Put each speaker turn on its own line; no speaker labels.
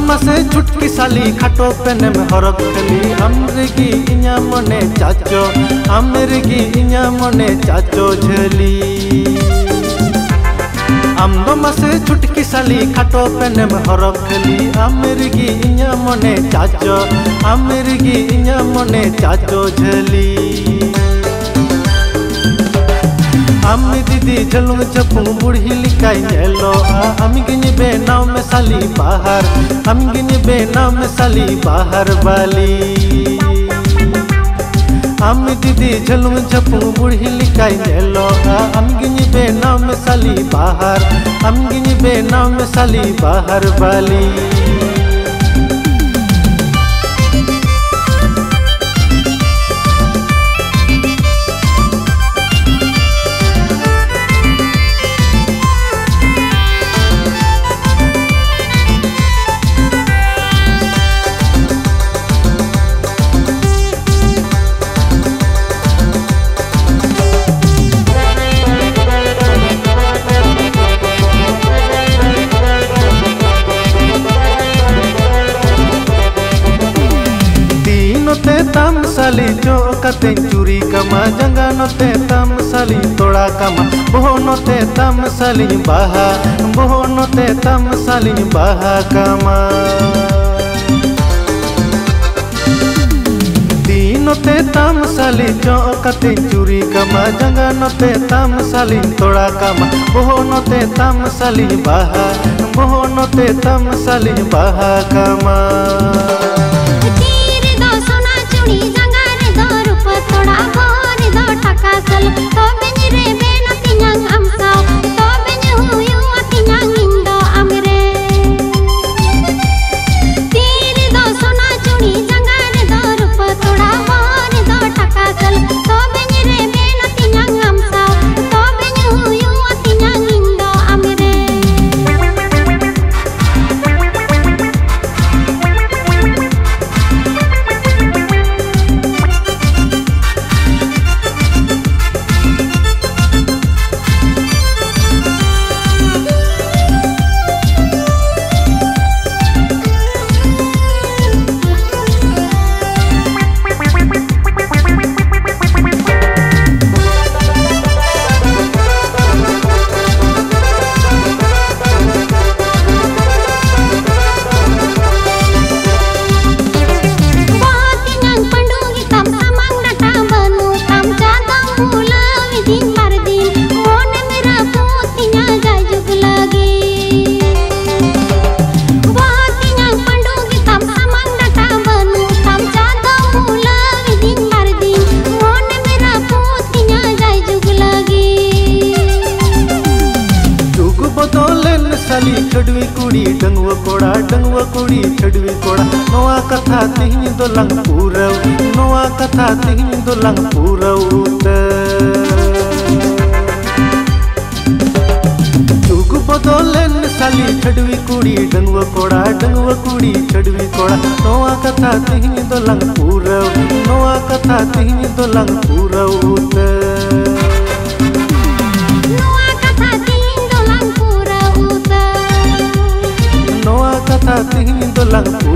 हम से छुटकी साली खाटो पेने में हरक खली अमरगी इया मने चाचो अमरगी इया मने चाचो झली। अम्बो से छुटकी साली खाटो पेने में हरक खली अमरगी इया मने चाचो अमरगी इया मने चाचो झली। अम्मी दीदी झलुंग चपुंग बुढ़ी कैलो अमगिन बेनाव में सली बाहर अमगिन बेनाव में साली बाहर वाली हम दीदी झलुम झपू बुढ़ी लिखाई जेलो अमगिन बेनाव में सली बाहर अमगिन बेनाव में सली बाहर वाली नोते तम साली जो कते चूरी कमा, जंगा नोते तम साली तोड़ा कमा। बहो नोते तम साली बाहा। बहो नोते तम साली बाहा कमा। नोते तम साली चो कते चूरी कमा, जंगा नोते तम साली तोड़ा कमा। बहो नोते तम साली बाहा। बहो नोते तम साली बाहा कमा।
Salam
साली छड़वी कुड़ी डंगवा कोड़ा डंगवा कुड़ी, छड़वी कोड़ा। नोआ कथा तिहिन दो लंग पूरव नोआ कथा तिहिन दो लंग पूरव जुग बदलेन साली छड़वी कुड़ी डंगवा कोड़ा डंगवा कुड़ी, छड़वी कोड़ा। नोआ la